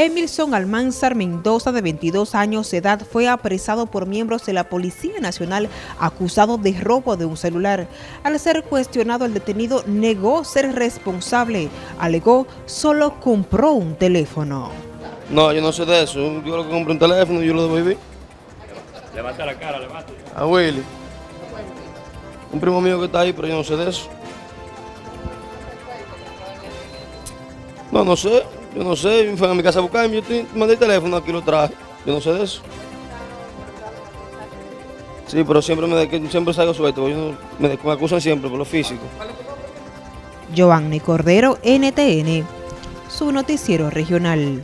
Emilson Almanzar Mendoza, de 22 años de edad, fue apresado por miembros de la Policía Nacional acusado de robo de un celular. Al ser cuestionado, el detenido negó ser responsable. Alegó solo compró un teléfono. No, yo no sé de eso. Yo lo que compré un teléfono y yo lo devolví. Levanta la cara, levanta. A Willy. Un primo mío que está ahí, pero yo no sé de eso. No, no sé. Yo no sé. Fue a mi casa a buscarme. Yo mandé el teléfono, aquí lo traje. Yo no sé de eso. Sí, pero siempre me siempre salgo suelto. Yo me, me acusan siempre por lo físico. Giovanni Cordero, NTN, su noticiero regional.